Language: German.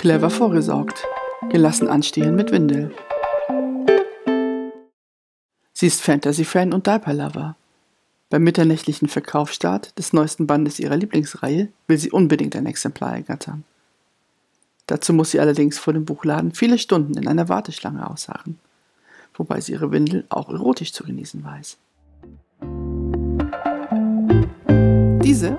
Clever vorgesorgt. Gelassen anstehen mit Windel. Sie ist Fantasy-Fan und Diaper-Lover. Beim mitternächtlichen Verkaufsstart des neuesten Bandes ihrer Lieblingsreihe will sie unbedingt ein Exemplar ergattern. Dazu muss sie allerdings vor dem Buchladen viele Stunden in einer Warteschlange ausharren, wobei sie ihre Windel auch erotisch zu genießen weiß.